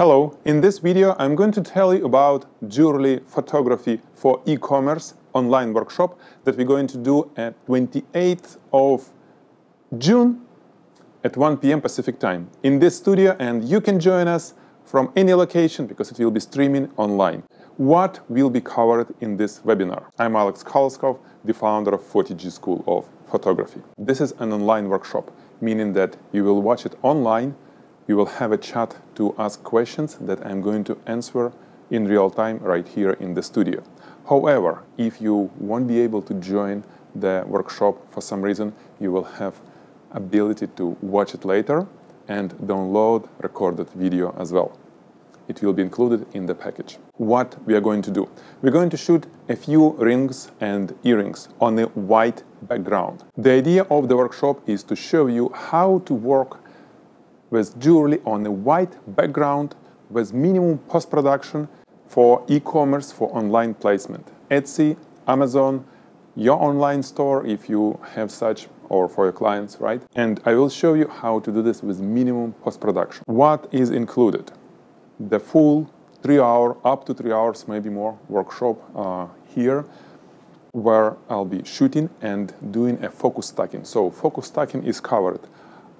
Hello, in this video I'm going to tell you about jewelry photography for e-commerce online workshop that we're going to do at 28th of June at 1 p.m. Pacific time in this studio and you can join us from any location because it will be streaming online. What will be covered in this webinar? I'm Alex Koloskov, the founder of Photigy School of Photography. This is an online workshop, meaning that you will watch it online, you will have a chat to ask questions that I'm going to answer in real time right here in the studio. However, if you won't be able to join the workshop for some reason, you will have ability to watch it later and download recorded video as well. It will be included in the package. What we are going to do? We're going to shoot a few rings and earrings on a white background. The idea of the workshop is to show you how to work with jewelry on a white background with minimum post-production for e-commerce for online placement. Etsy, Amazon, your online store if you have such or for your clients, right? And I will show you how to do this with minimum post-production. What is included? The full three hour, up to three hours, maybe more, workshop uh, here where I'll be shooting and doing a focus stacking. So focus stacking is covered.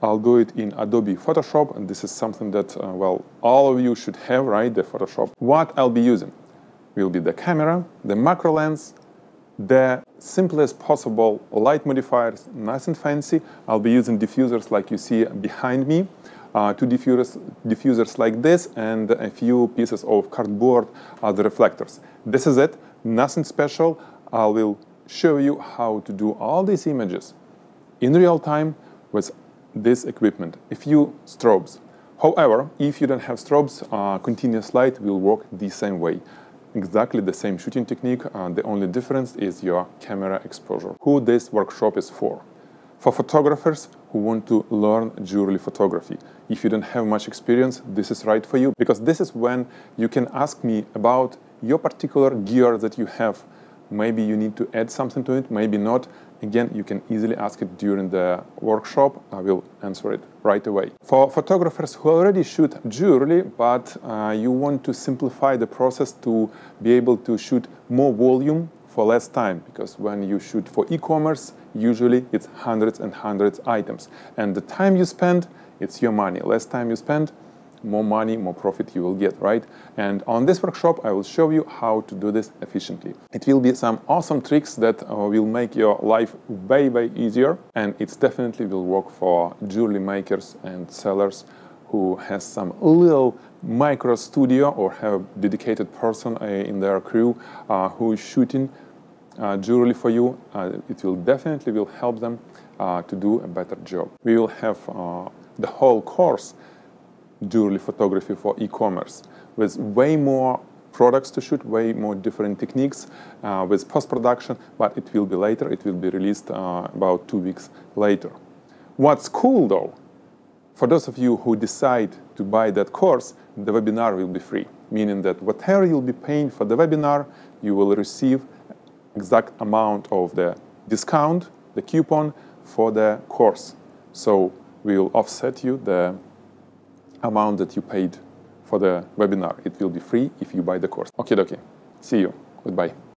I'll do it in Adobe Photoshop, and this is something that, uh, well, all of you should have, right, the Photoshop. What I'll be using will be the camera, the macro lens, the simplest possible light modifiers, nice and fancy. I'll be using diffusers like you see behind me, uh, two diffusers, diffusers like this, and a few pieces of cardboard as reflectors. This is it, nothing special. I will show you how to do all these images in real time with this equipment, a few strobes. However, if you don't have strobes, uh, continuous light will work the same way. Exactly the same shooting technique, uh, the only difference is your camera exposure. Who this workshop is for? For photographers who want to learn jewelry photography. If you don't have much experience, this is right for you because this is when you can ask me about your particular gear that you have maybe you need to add something to it, maybe not. Again, you can easily ask it during the workshop. I will answer it right away. For photographers who already shoot jewelry, but uh, you want to simplify the process to be able to shoot more volume for less time, because when you shoot for e-commerce, usually it's hundreds and hundreds items. And the time you spend, it's your money. Less time you spend, more money, more profit you will get, right? And on this workshop, I will show you how to do this efficiently. It will be some awesome tricks that uh, will make your life way, way easier. And it definitely will work for jewelry makers and sellers who has some little micro studio or have dedicated person uh, in their crew uh, who is shooting uh, jewelry for you. Uh, it will definitely will help them uh, to do a better job. We will have the whole course jewelry photography for e-commerce with way more products to shoot, way more different techniques uh, with post-production, but it will be later. It will be released uh, about two weeks later. What's cool though, for those of you who decide to buy that course, the webinar will be free, meaning that whatever you'll be paying for the webinar, you will receive exact amount of the discount, the coupon for the course. So we will offset you the amount that you paid for the webinar. It will be free if you buy the course. Okay, okay. See you. Goodbye.